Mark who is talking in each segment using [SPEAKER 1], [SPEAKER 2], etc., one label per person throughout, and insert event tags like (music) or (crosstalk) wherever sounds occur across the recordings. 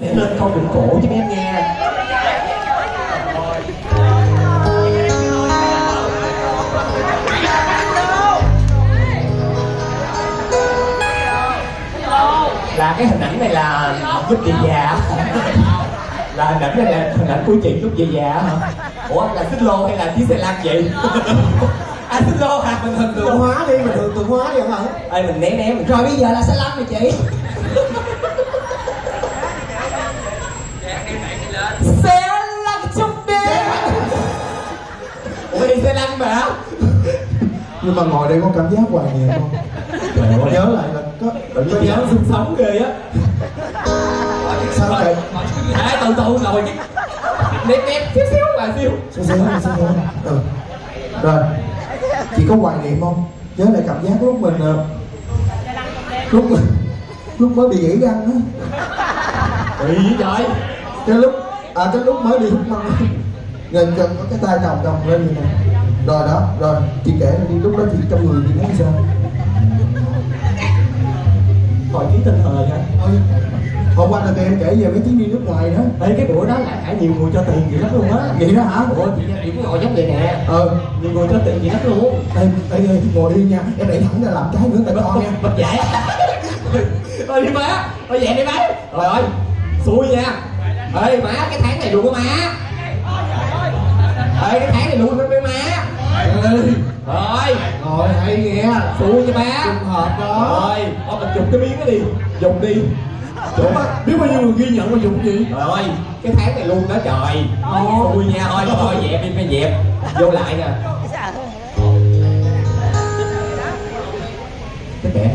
[SPEAKER 1] sẽ lên câu đường cổ cho em nghe. Là cái hình ảnh này là lúc về già là hình ảnh này là hình ảnh của chị lúc về già hả? Ủa là xích lô hay là chiếc xe lăn chị (laughs) à xích lô hả? Mình hình
[SPEAKER 2] tượng hóa. đi mình tượng tượng hóa đi hả
[SPEAKER 1] ơi mình né né mình
[SPEAKER 2] rồi bây giờ là xe lăn rồi chị
[SPEAKER 1] lăn (laughs) mà
[SPEAKER 2] nhưng mà ngồi đây có cảm giác hoài niệm không?
[SPEAKER 1] Trời
[SPEAKER 2] nhớ lại là có tự
[SPEAKER 1] tôi nhớ sung sống ghê á.
[SPEAKER 2] Sao vậy?
[SPEAKER 1] À từ từ ngồi cái nếp nếp xíu xíu mà xíu.
[SPEAKER 2] Sao xíu sao xíu. Ừ. Rồi. Chị có hoài niệm không? Nhớ lại cảm giác lúc mình ờ, lúc lúc mới bị gãy răng á.
[SPEAKER 1] Bị gì trời
[SPEAKER 2] cái lúc à cái lúc mới đi hút măng gần gần có cái tay chồng chồng lên như này rồi đó rồi. Chị kể đi lúc đó chị trong người chị thấy sao?
[SPEAKER 1] Hồi ký tình thời hả?
[SPEAKER 2] Hôm qua là tụi em kể về mấy chuyến đi nước ngoài đó.
[SPEAKER 1] Ê, cái bữa đó là cả nhiều người cho tiền vậy lắm luôn á.
[SPEAKER 2] Vậy đó hả?
[SPEAKER 1] Ủa chị chị cũng ngồi giống vậy nè.
[SPEAKER 2] Ờ.
[SPEAKER 1] Nhiều người cho tiền vậy lắm luôn.
[SPEAKER 2] Ê ê ê ngồi đi nha. Em đẩy thẳng ra làm cái nữa tại con nha.
[SPEAKER 1] bật dậy. Ơi đi má ơi vậy đi má. Rồi ơi xui nha. Ê má cái tháng này luôn á má. Ê cái tháng này luôn với má
[SPEAKER 2] Ê,
[SPEAKER 1] rồi
[SPEAKER 2] ngồi hay nghe.
[SPEAKER 1] Xui cho má.
[SPEAKER 2] Trùng hợp đó.
[SPEAKER 1] Rồi thôi mình chụp cái miếng đó đi. Dùng đi.
[SPEAKER 2] Ủa, mà biết bao nhiêu người ghi nhận mà dùng gì?
[SPEAKER 1] Rồi cái tháng này luôn đó trời. Xui nha thôi thôi dẹp đi phải dẹp. Vô lại nè. Cái kẻ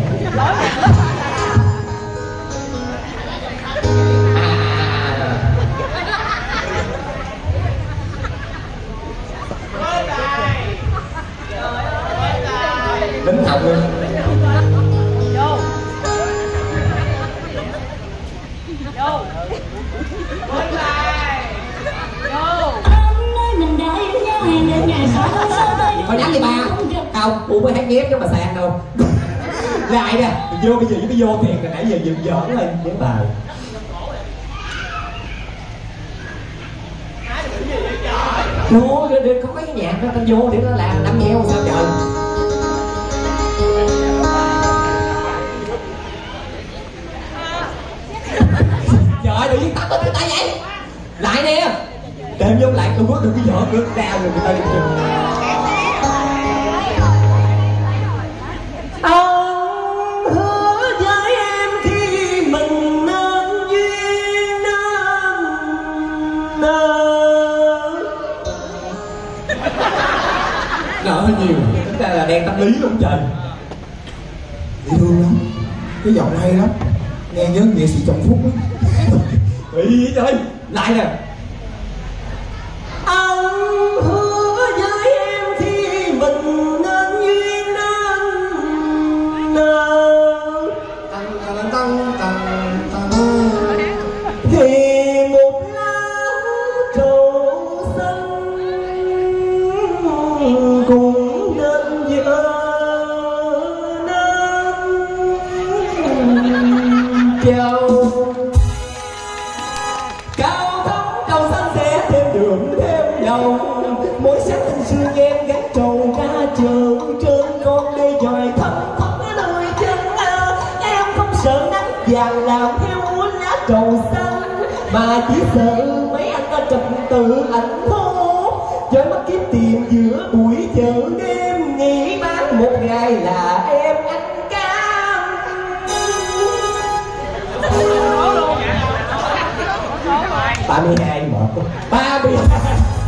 [SPEAKER 1] học luôn. Thôi nhắm đi ba. Không, Ủa mới hát nhép chứ mà sàn đâu. Lại nè, vô bây giờ với vô thiệt rồi nãy giờ dựng giỡn lên với bài. Vô, để, để có cái nhạc đó, tao vô để nó làm đám nheo sao trời Tự nhiên tắt hết tay vậy Lại nè. Đêm vô lại tôi có được cái vợ được đau rồi người ta được chừng Ông hứa với em khi mình nên duyên nên nợ nhiều. Chúng ta là đen tâm lý luôn trời.
[SPEAKER 2] Dễ thương lắm. Cái giọng hay lắm. Nghe nhớ nghệ sĩ trọng phúc lắm
[SPEAKER 1] Ý trời Lại nè. Mỗi sáng thanh sương em gác trầu ra chợ trên con đê dòi thấm thấm nơi chân em không sợ nắng vàng làm theo muốn lá trầu xanh mà chỉ sợ mấy anh có trật tự ảnh thô cho mất kiếm tiền giữa buổi chợ đêm nghỉ bán một ngày là em cam. Ba mươi hai một ba mươi hai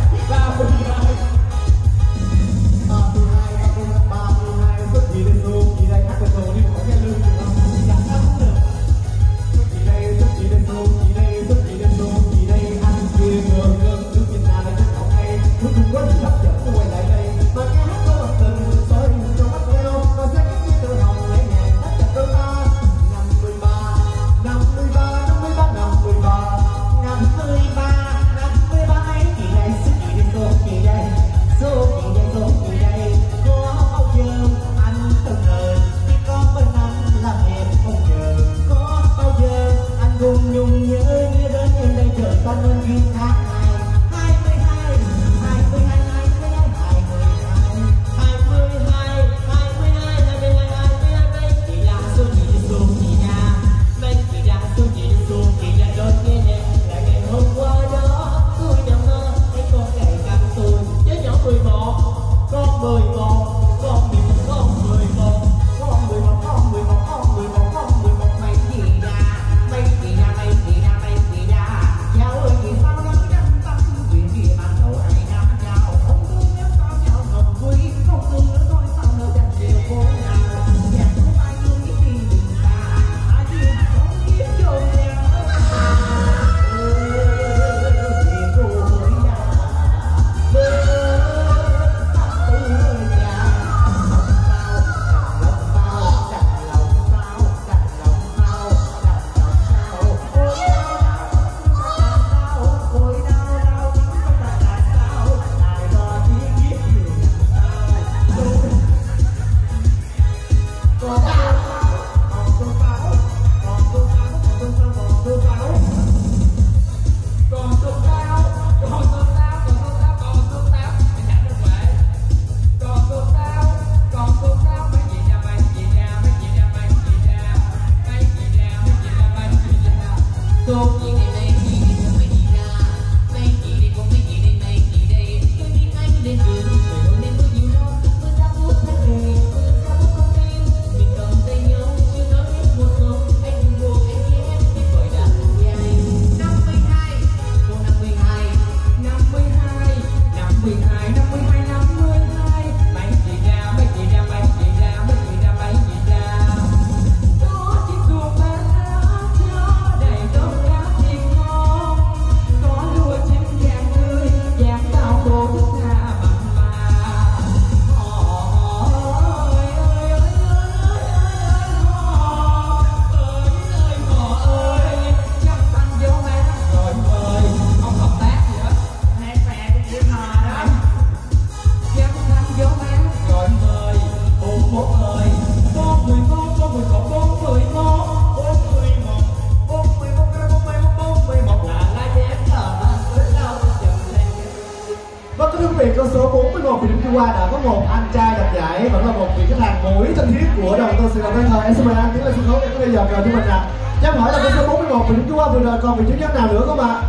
[SPEAKER 2] một anh trai đạt giải vẫn là một vị khách hàng mũi thân thiết của đồng tôi sự đồng thời thời anh tiếng là sân khấu để có bây giờ cùng chúng mình ạ. Cho em hỏi là cái số 41 của chúng ta vừa rồi còn vị trí nhất nào nữa không ạ?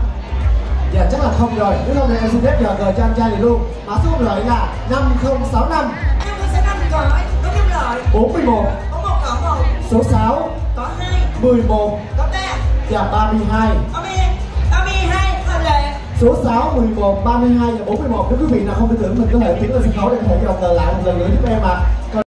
[SPEAKER 2] Dạ chắc là không rồi. Nếu không thì em xin phép giờ cờ cho anh trai này luôn. Mã số không lợi là 5065
[SPEAKER 3] 5065 có có kim lợi
[SPEAKER 2] 41
[SPEAKER 3] có 1 cộng 1
[SPEAKER 2] số 6
[SPEAKER 3] có 2
[SPEAKER 2] 11
[SPEAKER 3] có 3
[SPEAKER 2] và 32
[SPEAKER 3] 32
[SPEAKER 2] số 6, 11, 32 và 41 nếu quý vị nào không tin tưởng mình có thể tiến lên sân khấu để có thể dòng cờ lại một lần nữa giúp em ạ à.